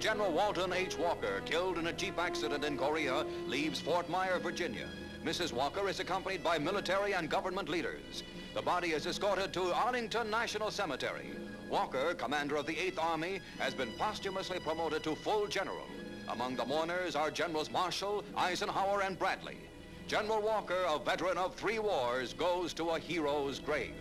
General Walton H. Walker, killed in a Jeep accident in Korea, leaves Fort Myer, Virginia. Mrs. Walker is accompanied by military and government leaders. The body is escorted to Arlington National Cemetery. Walker, commander of the 8th Army, has been posthumously promoted to full general. Among the mourners are Generals Marshall, Eisenhower, and Bradley. General Walker, a veteran of three wars, goes to a hero's grave.